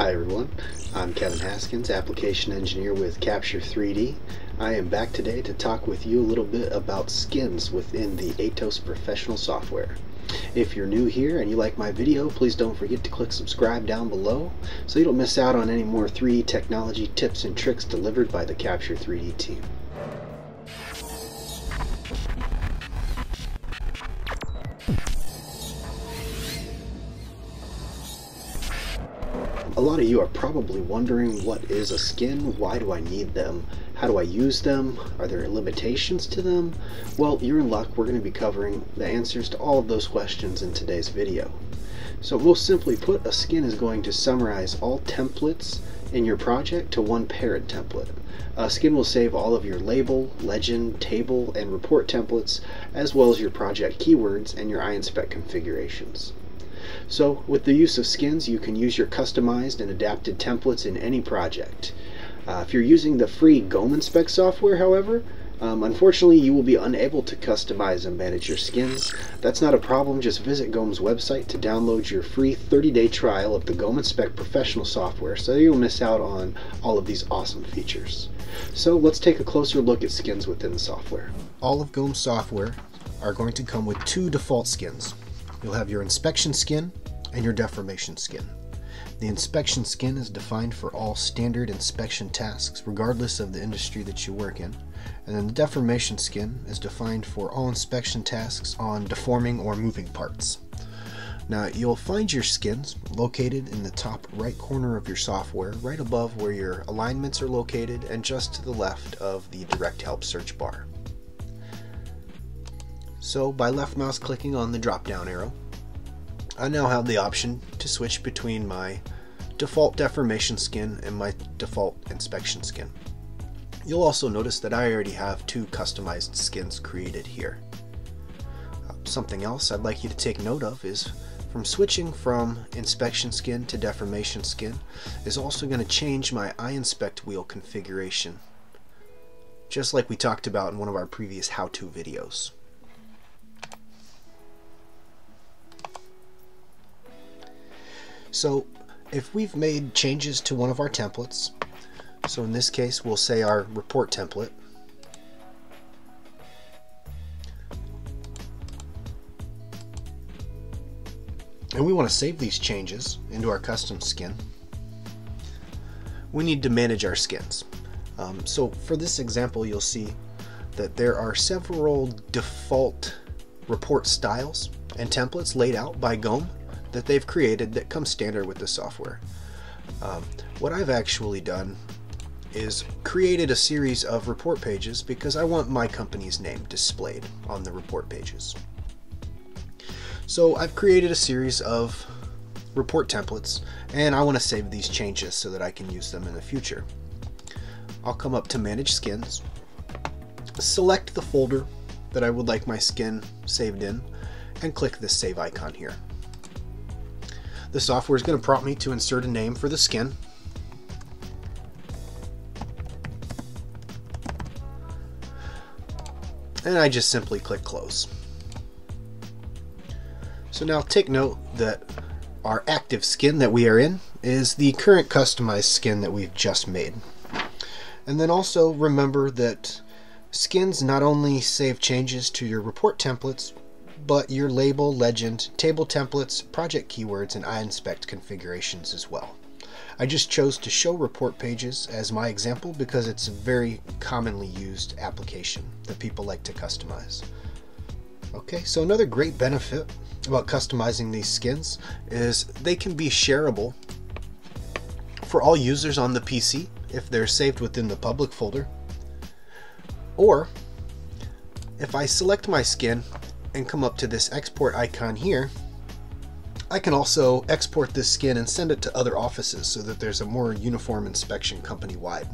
Hi everyone, I'm Kevin Haskins, application engineer with Capture 3D. I am back today to talk with you a little bit about skins within the Atos professional software. If you're new here and you like my video, please don't forget to click subscribe down below so you don't miss out on any more 3D technology tips and tricks delivered by the Capture 3D team. A lot of you are probably wondering what is a skin, why do I need them, how do I use them, are there limitations to them? Well, you're in luck, we're going to be covering the answers to all of those questions in today's video. So most simply put, a skin is going to summarize all templates in your project to one parent template. A skin will save all of your label, legend, table, and report templates, as well as your project keywords and your iInspect configurations. So with the use of skins, you can use your customized and adapted templates in any project. Uh, if you're using the free GOM Inspect software, however, um, unfortunately, you will be unable to customize and manage your skins. That's not a problem. Just visit GOM's website to download your free 30-day trial of the GOM Inspect professional software so you'll miss out on all of these awesome features. So let's take a closer look at skins within the software. All of GOM's software are going to come with two default skins. You'll have your inspection skin and your deformation skin. The inspection skin is defined for all standard inspection tasks, regardless of the industry that you work in. And then the deformation skin is defined for all inspection tasks on deforming or moving parts. Now you'll find your skins located in the top right corner of your software, right above where your alignments are located and just to the left of the direct help search bar. So by left mouse clicking on the drop down arrow, I now have the option to switch between my default deformation skin and my default inspection skin. You'll also notice that I already have two customized skins created here. Uh, something else I'd like you to take note of is from switching from inspection skin to deformation skin is also going to change my iInspect wheel configuration just like we talked about in one of our previous how-to videos. So if we've made changes to one of our templates, so in this case we'll say our report template, and we want to save these changes into our custom skin, we need to manage our skins. Um, so for this example you'll see that there are several default report styles and templates laid out by GOM that they've created that come standard with the software. Um, what I've actually done is created a series of report pages because I want my company's name displayed on the report pages. So I've created a series of report templates and I want to save these changes so that I can use them in the future. I'll come up to manage skins, select the folder that I would like my skin saved in and click this save icon here. The software is going to prompt me to insert a name for the skin. And I just simply click close. So now take note that our active skin that we are in is the current customized skin that we've just made. And then also remember that skins not only save changes to your report templates, but your label, legend, table templates, project keywords, and iInspect configurations as well. I just chose to show report pages as my example because it's a very commonly used application that people like to customize. Okay, so another great benefit about customizing these skins is they can be shareable for all users on the PC if they're saved within the public folder. Or if I select my skin and come up to this export icon here, I can also export this skin and send it to other offices so that there's a more uniform inspection company-wide.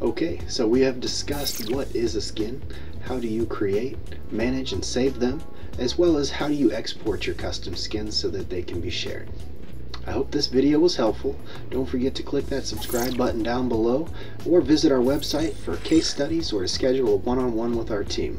Okay, so we have discussed what is a skin, how do you create, manage, and save them, as well as how do you export your custom skins so that they can be shared. I hope this video was helpful. Don't forget to click that subscribe button down below or visit our website for case studies or to schedule a one-on-one -on -one with our team.